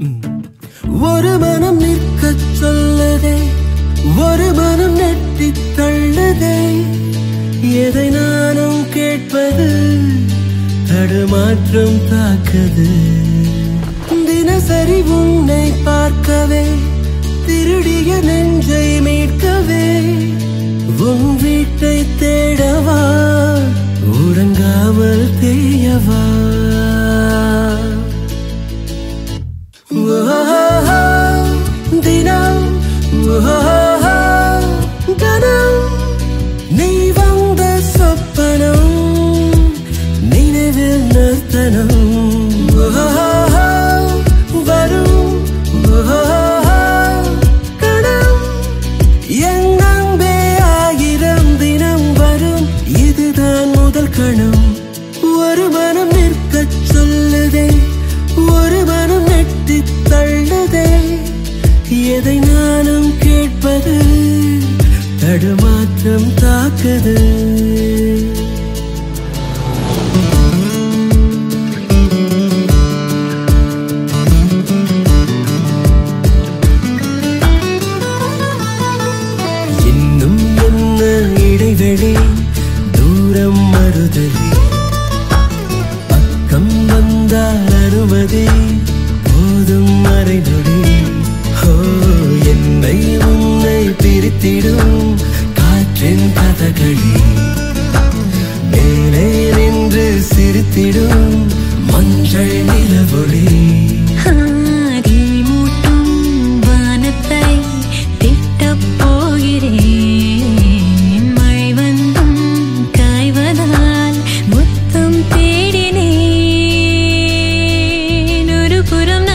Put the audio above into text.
Mm. ஒரு மனம் நிற்க சொல்லதே ஒரு மனம் நெட்டி தள்ளுதே. எதை நானும் கேட்பது தடுமாற்றம் தாக்குது. தினசரி உன்னை பார்க்கவே திருடிய நெஞ்சை மீட்கவே. உன் வீட்டை தேடவா உறங்காமல் தேயவா? தினம் கணம் நீ வந்த சொப்பனம் நினைவில் நிறுத்தனம் வரும் கணம் என் அன்பே ஆயிரம் தினம் வரும் இதுதான் முதல் கணம் ஒரு மனம் நிற்கச் சொல்லுதே ஒரு மனம் தள்ளுதே. எதை நானும் கேட்பது தடுமாற்றம் தாக்குது. இன்னும் என்ன இடைவெளி தூரம் மறுதலி. பக்கம் வந்தால் அனுமதி. வீழ்த்திடும் காற்றின் கதகளி. மேலே நின்று சிரித்திடும் மஞ்சள் நிலவொளி. தேடினேன். ஒரு புறம்